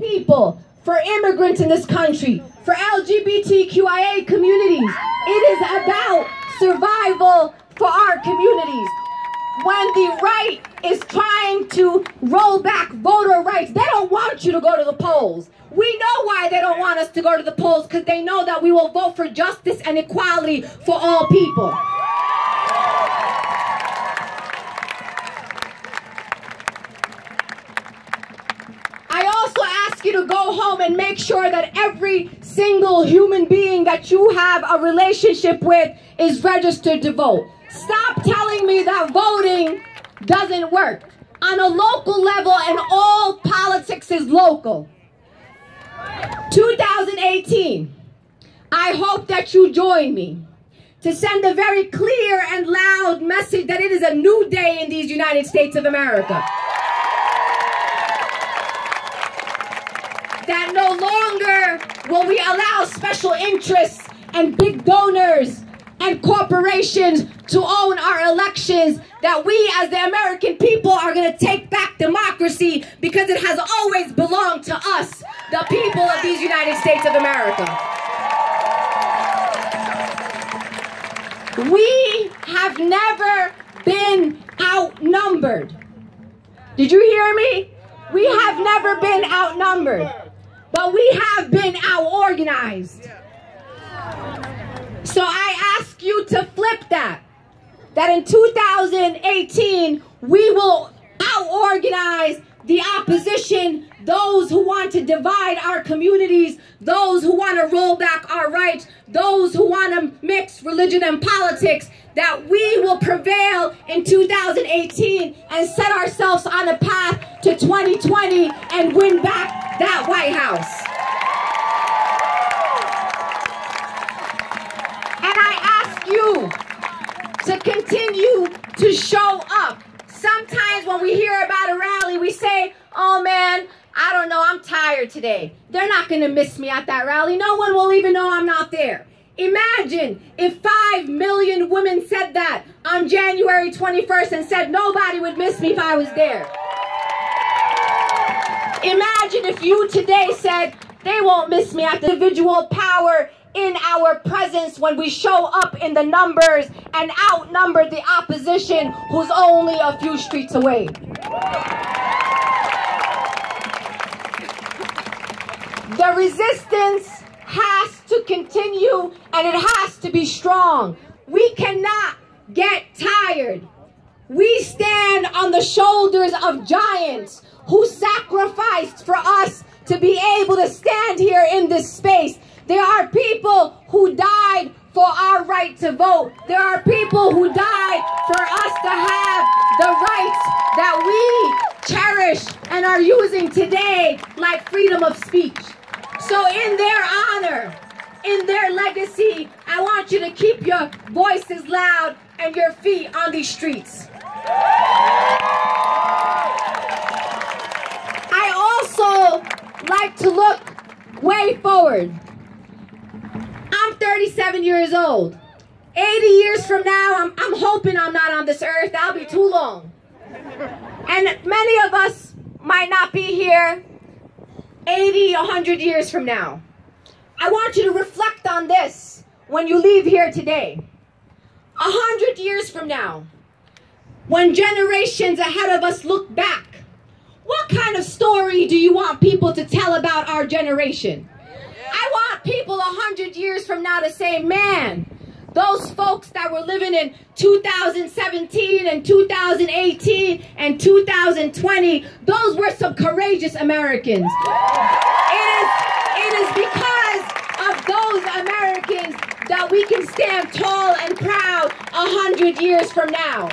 people, for immigrants in this country, for LGBTQIA communities. It is about survival for our communities. When the right is trying to roll back voter rights, they don't want you to go to the polls. We know why they don't want us to go to the polls because they know that we will vote for justice and equality for all people. You to go home and make sure that every single human being that you have a relationship with is registered to vote. Stop telling me that voting doesn't work. On a local level, and all politics is local. 2018, I hope that you join me to send a very clear and loud message that it is a new day in these United States of America. That no longer will we allow special interests and big donors and corporations to own our elections, that we as the American people are going to take back democracy because it has always belonged to us, the people of these United States of America. We have never been outnumbered. Did you hear me? We have never been outnumbered, but we have been out organized. So I ask you to flip that. That in 2018, we will out organize the opposition, those who want to divide our communities, those who want to roll back our rights, those who want to mix religion and politics, that we will prevail in 2018 and set ourselves on a path to 2020 and win back that White House. And I ask you to continue to show up. Sometimes when we hear about a rally, we say, oh man, I don't know, I'm tired today. They're not going to miss me at that rally. No one will even know I'm not there. Imagine if 5 million women said that on January 21st and said nobody would miss me if I was there. Imagine if you today said they won't miss me at the individual power in our presence when we show up in the numbers and outnumber the opposition who's only a few streets away. The resistance has to continue and it has to be strong. We cannot get tired. We stand on the shoulders of giants who sacrificed for us to be able to stand here in this space. There are people who died for our right to vote. There are people who died for us to have the rights that we cherish and are using today, like freedom of speech. So, in their honor, in their legacy, I want you to keep your voices loud and your feet on these streets. I also like to look way forward. I'm 37 years old. 80 years from now, I'm, I'm hoping I'm not on this earth. That'll be too long. And many of us might not be here 80, 100 years from now. I want you to reflect on this when you leave here today. A hundred years from now, when generations ahead of us look back, what kind of story do you want people to tell about our generation? I want people a hundred years from now to say, man, those folks that were living in 2017 and 2018 and 2020, those were some courageous Americans. It is, it is because of those Americans that we can stand tall and proud a hundred years from now.